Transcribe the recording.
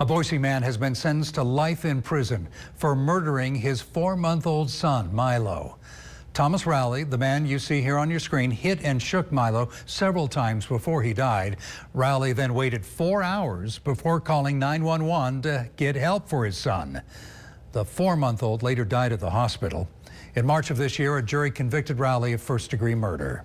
A Boise man has been sentenced to life in prison for murdering his four-month-old son, Milo. Thomas Rowley, the man you see here on your screen, hit and shook Milo several times before he died. Rowley then waited four hours before calling 911 to get help for his son. The four-month-old later died at the hospital. In March of this year, a jury convicted Rowley of first-degree murder.